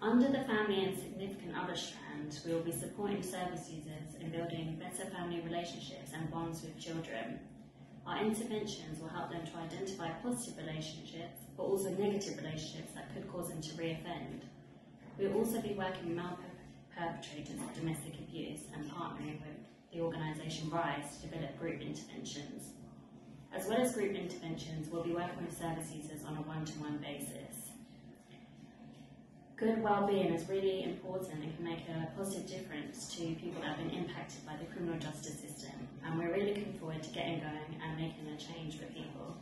Under the family and significant other strand, we will be supporting service users in building better family relationships and bonds with children. Our interventions will help them to identify positive relationships, but also negative relationships that could cause them to reoffend. We will also be working with perpetrators of domestic abuse and partnering with the organisation RISE to develop group interventions. As well as group interventions, we'll be working with service users on a one-to-one basis. Good well-being is really important and can make a positive difference to people that have been impacted by the criminal justice system and we're really looking forward to getting going and making a change for people.